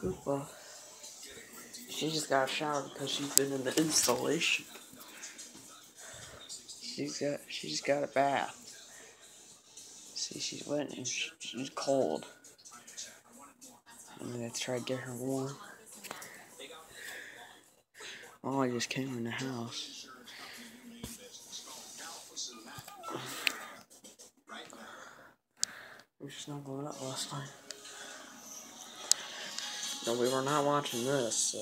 Koopa. She just got a shower because she's been in the insulation. She's got she just got a bath. See, she's wet and she's cold. I'm gonna try to get her warm. Oh, I just came in the house. We are snuggled up last night. No, we were not watching this, so.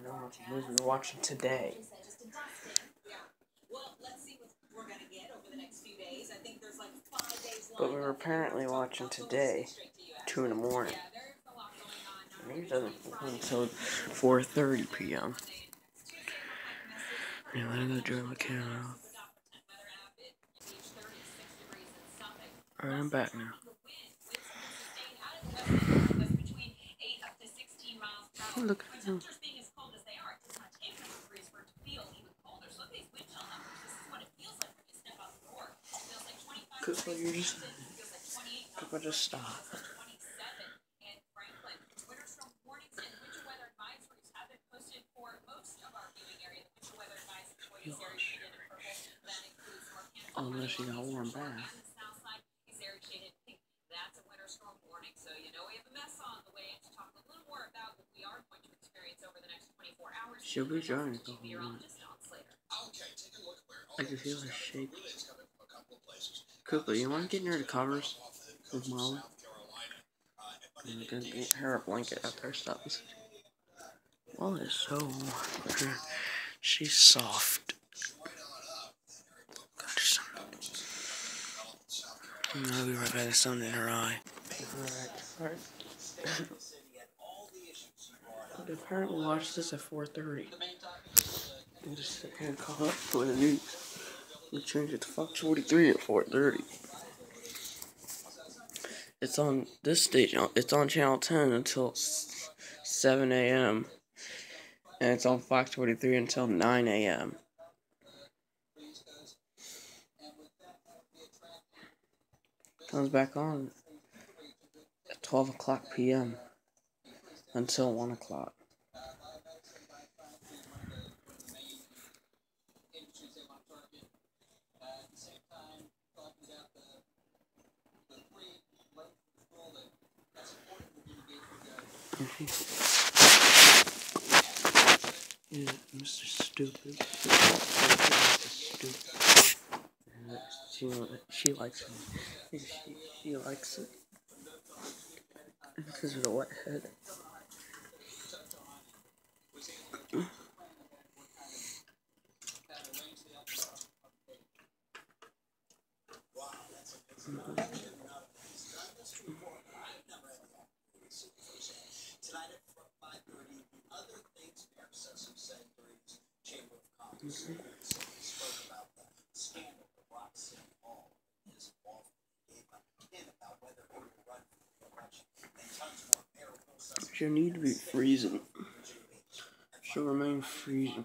We were watching we were watching today. But we were apparently watching today, 2 in the morning. Maybe it doesn't until 4.30 p.m. Yeah, let me go drive my camera off. Alright, I'm back now. Look. At him. Koopa, you just Koopa, just stop. Unless you got warm bath. That's a winter storm warning, so you know we have a mess on the way to talk a little more about what we are going to experience over the next 24 hours. She'll be drawing joining the whole I can feel her shake. Koopa, you want to get near the covers with Molly? I'm gonna get her a blanket out there. Stop this. Molly is so warm. She's soft. I'll be right back. There's something in her eye. Alright, alright. apparently watch this at 4.30. I'm just and call up for the news. We change it to Fox 43 at 4.30. It's on this station. It's on channel 10 until 7 a.m. And it's on Fox 43 until 9 a.m. comes back on at 12 o'clock p.m. until 1 o'clock. yeah, Mr. Stupid. Stupid. She, she likes it. She, she likes it. Because of the wet head. She'll need to be freezing. She'll remain freezing.